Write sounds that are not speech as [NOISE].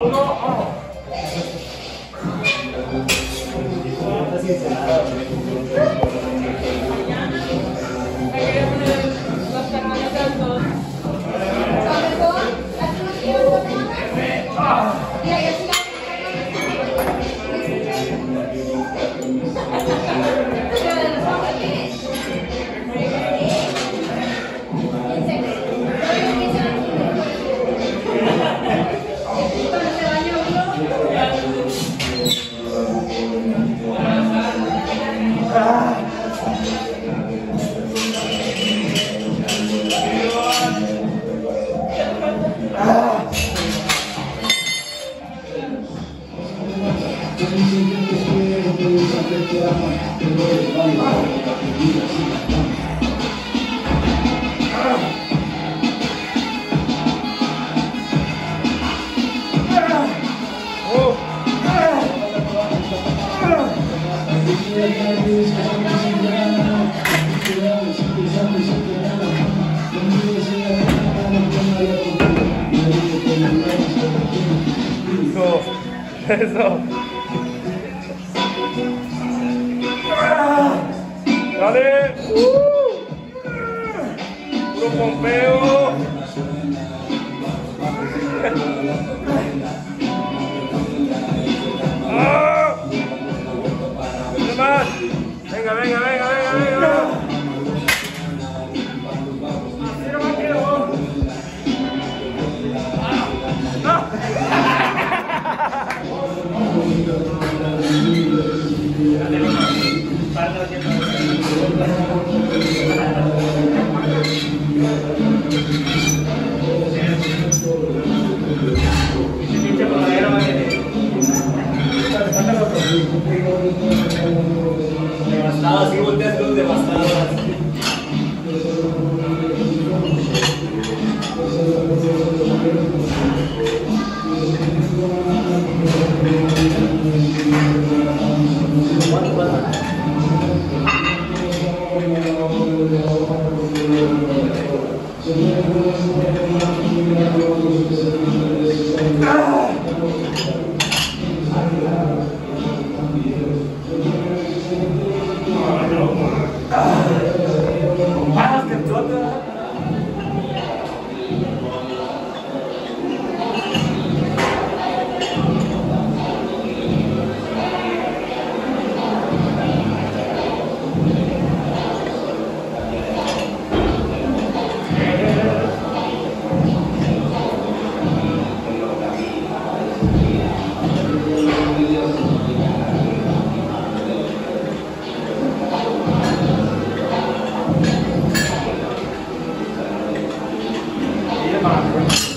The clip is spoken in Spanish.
Eso. [LAUGHS] Eso. [LAUGHS] Dale. Puro pompeo. ¡Ah! Venga, venga, venga, venga, venga. Devastado, así volteas tú, devastado. ¡Ah! Congress.